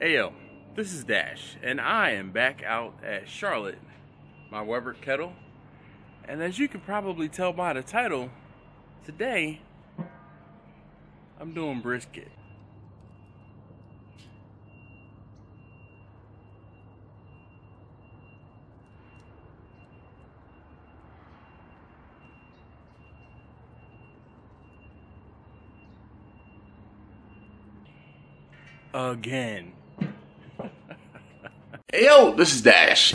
Ayo, this is Dash, and I am back out at Charlotte, my Weber kettle. And as you can probably tell by the title, today I'm doing brisket. Again. Hey yo, this is Dash.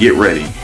Get ready.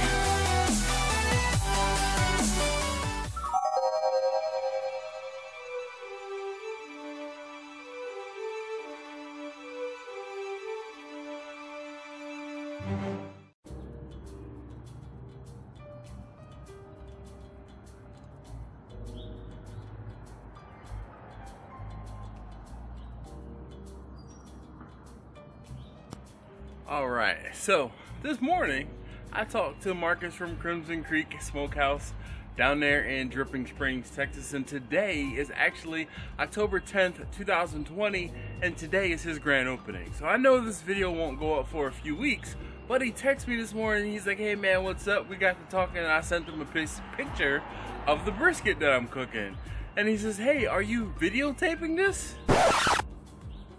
All right, so this morning I talked to Marcus from Crimson Creek Smokehouse down there in Dripping Springs, Texas, and today is actually October 10th, 2020, and today is his grand opening. So I know this video won't go up for a few weeks, but he texted me this morning. He's like, "Hey man, what's up?" We got to talking, and I sent him a picture of the brisket that I'm cooking, and he says, "Hey, are you videotaping this?"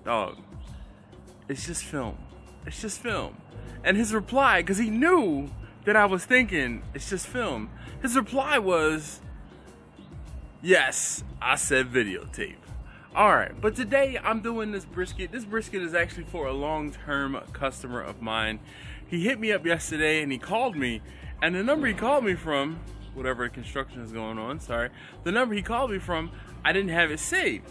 Dog, it's just film. It's just film. And his reply, because he knew that I was thinking, it's just film. His reply was, yes, I said videotape. All right, but today I'm doing this brisket. This brisket is actually for a long-term customer of mine. He hit me up yesterday and he called me, and the number he called me from, whatever construction is going on, sorry, the number he called me from, I didn't have it saved.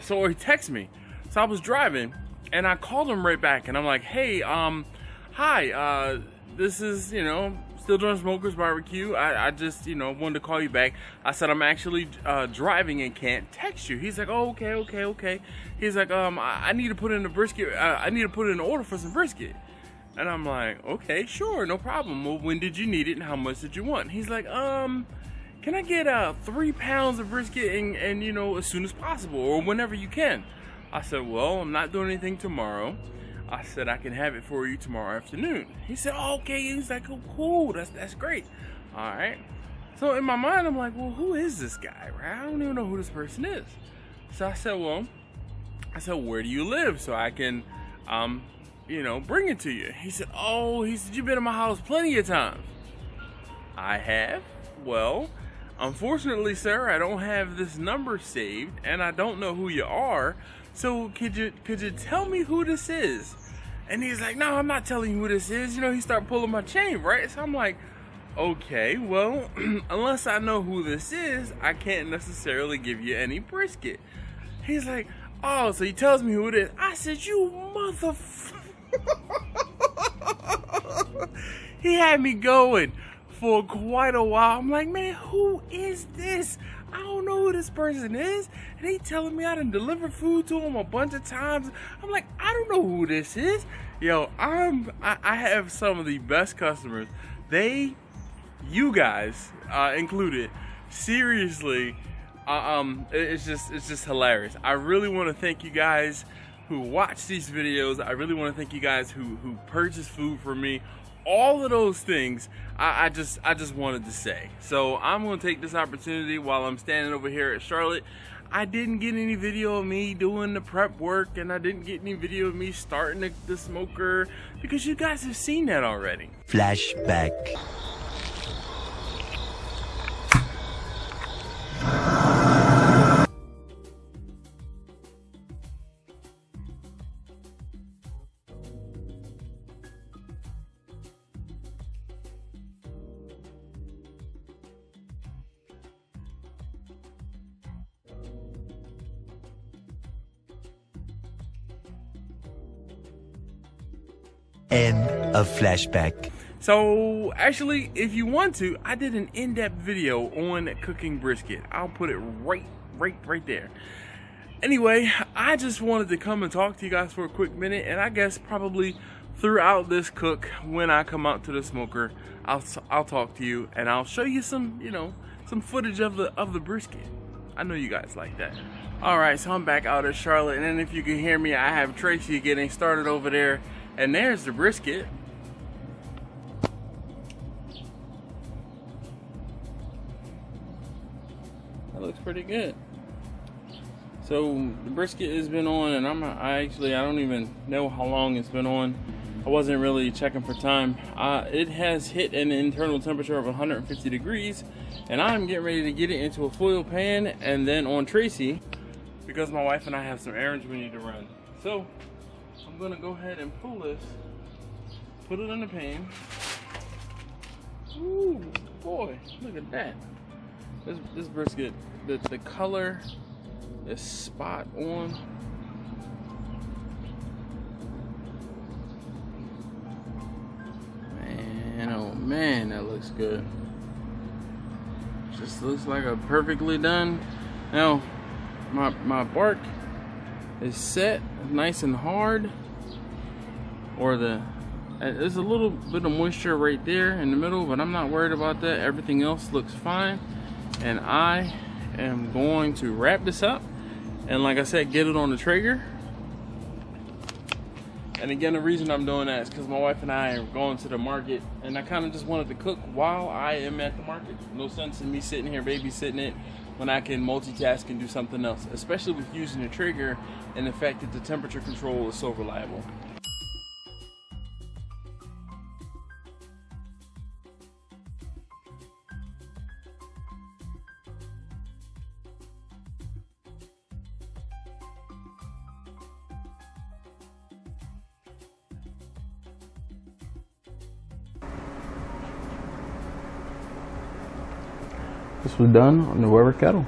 So he texted me. So I was driving and I called him right back and I'm like, hey, um, hi, uh, this is, you know, Steel Drum Smokers Barbecue. I, I just, you know, wanted to call you back. I said, I'm actually uh, driving and can't text you. He's like, oh, okay, okay, okay. He's like, um, I, I need to put in a brisket. Uh, I need to put in an order for some brisket. And I'm like, okay, sure, no problem. Well, when did you need it and how much did you want? He's like, um, can I get uh, three pounds of brisket and, and, you know, as soon as possible or whenever you can? I said, well, I'm not doing anything tomorrow. I said, I can have it for you tomorrow afternoon. He said, oh, okay. He's like, oh, cool. That's, that's great. All right. So in my mind, I'm like, well, who is this guy, right? I don't even know who this person is. So I said, well, I said, where do you live? So I can, um, you know, bring it to you. He said, oh, he said, you've been in my house plenty of times. I have. Well, unfortunately, sir, I don't have this number saved and I don't know who you are. So could you could you tell me who this is? And he's like, no, I'm not telling you who this is. You know, he started pulling my chain, right? So I'm like, okay, well, unless I know who this is, I can't necessarily give you any brisket. He's like, oh, so he tells me who it is. I said, you motherfucker. he had me going for quite a while. I'm like, man, who is this? I don't know who this person is. And he telling me I done delivered food to him a bunch of times. I'm like, I don't know who this is. Yo, I'm I, I have some of the best customers. They, you guys uh, included, seriously, uh, um, it's just it's just hilarious. I really want to thank you guys who watch these videos. I really want to thank you guys who who purchase food for me all of those things I, I, just I just wanted to say. So I'm gonna take this opportunity while I'm standing over here at Charlotte. I didn't get any video of me doing the prep work and I didn't get any video of me starting the, the smoker because you guys have seen that already. Flashback. End of flashback. So actually, if you want to, I did an in-depth video on cooking brisket. I'll put it right right right there. Anyway, I just wanted to come and talk to you guys for a quick minute, and I guess probably throughout this cook, when I come out to the smoker, I'll I'll talk to you and I'll show you some, you know, some footage of the of the brisket. I know you guys like that. All right, so I'm back out at Charlotte, and if you can hear me, I have Tracy getting started over there, and there's the brisket. That looks pretty good. So the brisket has been on, and I'm I actually I don't even know how long it's been on. I wasn't really checking for time. Uh, it has hit an internal temperature of 150 degrees, and I'm getting ready to get it into a foil pan and then on Tracy because my wife and I have some errands we need to run. So I'm gonna go ahead and pull this, put it in the pan. Ooh, boy, look at that. This, this brisket, the, the color is spot on. Man, oh man, that looks good. Just looks like a perfectly done. Now, my my bark is set nice and hard, or the uh, there's a little bit of moisture right there in the middle, but I'm not worried about that. Everything else looks fine, and I am going to wrap this up, and like I said, get it on the Traeger and again, the reason I'm doing that is because my wife and I are going to the market, and I kind of just wanted to cook while I am at the market. No sense in me sitting here babysitting it when I can multitask and do something else, especially with using the Traeger and the fact that the temperature control is so reliable. This was done on the Weber kettle.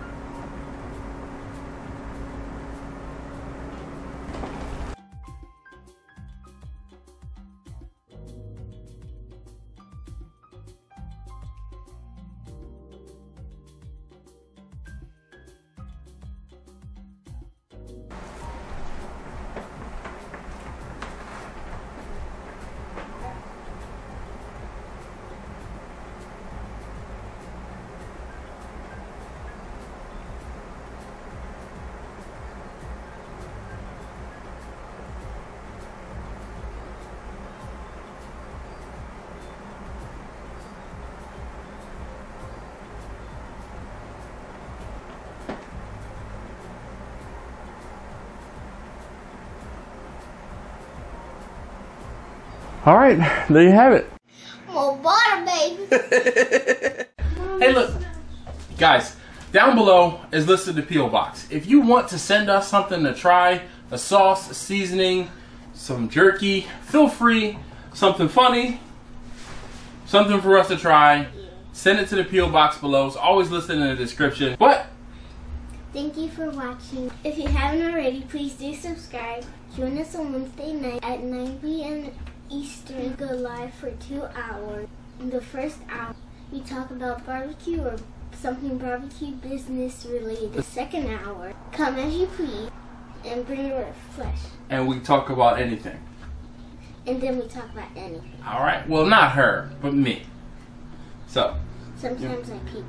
All right, there you have it. More butter, baby. Hey, look, guys, down below is listed the P.O. Box. If you want to send us something to try, a sauce, a seasoning, some jerky, feel free. Something funny, something for us to try, send it to the P.O. Box below. It's always listed in the description. But Thank you for watching. If you haven't already, please do subscribe. Join us on Wednesday night at 9 p.m. Eastern. Go live for two hours. In the first hour, we talk about barbecue or something barbecue business related. The second hour, come as you please and bring your flesh. and we talk about anything. And then we talk about anything. All right. Well, not her, but me. So Sometimes I peek,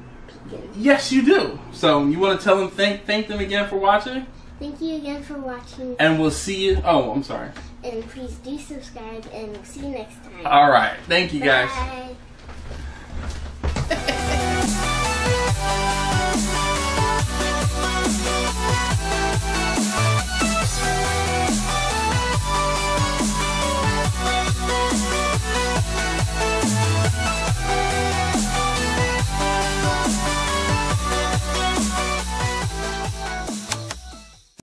peek yes, you do. So you want to tell them thank thank them again for watching, Thank you again for watching. and we'll see you. Oh, I'm sorry. And please do subscribe and we'll see you next time. All right. Thank you guys. Bye.